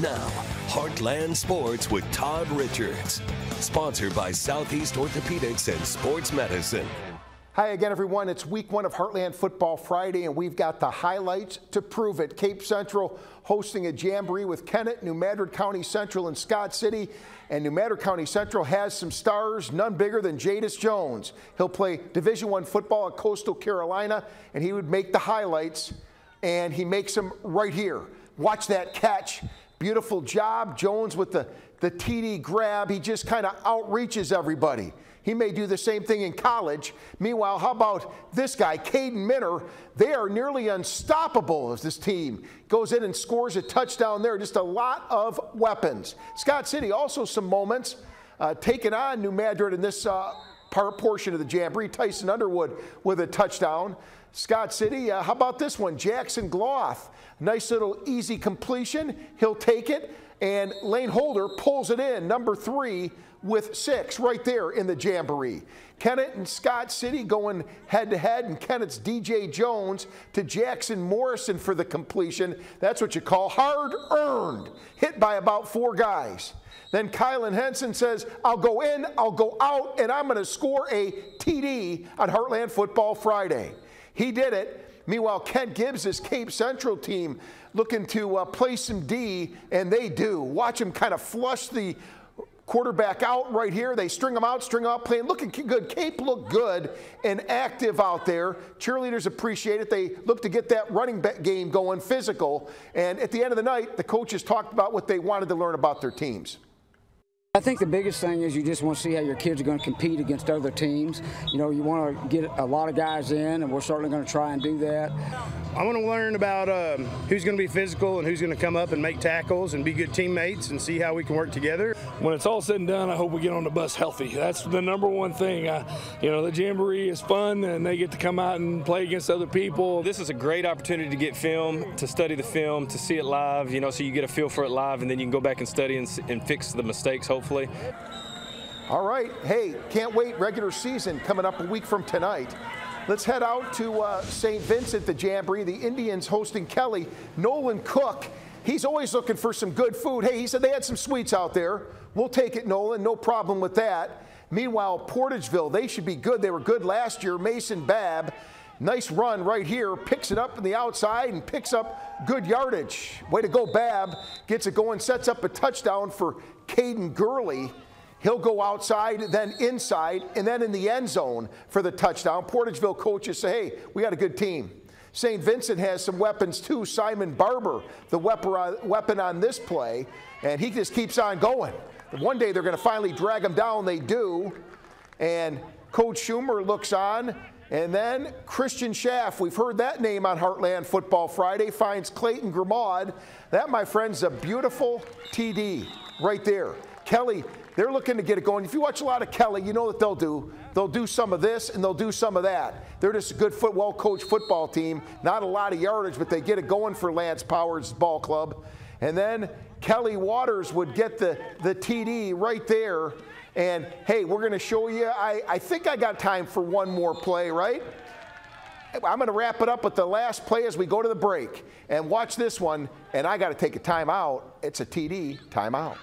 Now, Heartland Sports with Todd Richards. Sponsored by Southeast Orthopedics and Sports Medicine. Hi again, everyone. It's week one of Heartland Football Friday, and we've got the highlights to prove it. Cape Central hosting a jamboree with Kennett, New Madrid County Central, and Scott City. And New Madrid County Central has some stars, none bigger than Jadis Jones. He'll play Division One football at Coastal Carolina, and he would make the highlights, and he makes them right here. Watch that catch. Beautiful job. Jones with the, the TD grab. He just kind of outreaches everybody. He may do the same thing in college. Meanwhile, how about this guy, Caden Minner? They are nearly unstoppable as this team goes in and scores a touchdown there. Just a lot of weapons. Scott City also some moments uh, taking on New Madrid in this uh, part portion of the Jamboree. Tyson Underwood with a touchdown. Scott City, uh, how about this one? Jackson Gloth. Nice little easy completion. He'll take it. And Lane Holder pulls it in, number three with six right there in the Jamboree. Kennett and Scott City going head to head, and Kennett's DJ Jones to Jackson Morrison for the completion. That's what you call hard earned, hit by about four guys. Then Kylan Henson says, I'll go in, I'll go out, and I'm going to score a TD on Heartland Football Friday. He did it. Meanwhile, Kent Gibbs' Cape Central team looking to uh, play some D, and they do. Watch him kind of flush the quarterback out right here. They string him out, string him out, playing looking good. Cape looked good and active out there. Cheerleaders appreciate it. They look to get that running game going, physical. And at the end of the night, the coaches talked about what they wanted to learn about their teams. I think the biggest thing is you just want to see how your kids are going to compete against other teams. You know, you want to get a lot of guys in, and we're certainly going to try and do that. I want to learn about um, who's going to be physical and who's going to come up and make tackles and be good teammates and see how we can work together. When it's all said and done, I hope we get on the bus healthy. That's the number one thing. I, you know, the jamboree is fun, and they get to come out and play against other people. This is a great opportunity to get film, to study the film, to see it live. You know, so you get a feel for it live, and then you can go back and study and, and fix the mistakes. Hopefully hopefully. All right. Hey, can't wait. Regular season coming up a week from tonight. Let's head out to uh, St. Vincent, the Jamboree. The Indians hosting Kelly. Nolan Cook, he's always looking for some good food. Hey, he said they had some sweets out there. We'll take it, Nolan. No problem with that. Meanwhile, Portageville, they should be good. They were good last year. Mason Babb, nice run right here, picks it up in the outside and picks up good yardage. Way to go, Babb. Gets it going, sets up a touchdown for Caden Gurley. He'll go outside, then inside, and then in the end zone for the touchdown. Portageville coaches say, hey, we got a good team. St. Vincent has some weapons too. Simon Barber, the uh, weapon on this play, and he just keeps on going. One day they're going to finally drag him down. They do. And Coach Schumer looks on. And then Christian Schaff, we've heard that name on Heartland Football Friday, finds Clayton Grimaud. That, my friends, a beautiful TD right there. Kelly, they're looking to get it going. If you watch a lot of Kelly, you know what they'll do. They'll do some of this and they'll do some of that. They're just a good, foot, well-coached football team. Not a lot of yardage, but they get it going for Lance Powers' ball club. And then Kelly Waters would get the, the TD right there. And hey, we're going to show you. I, I think I got time for one more play, right? I'm going to wrap it up with the last play as we go to the break. And watch this one. And I got to take a timeout. It's a TD timeout.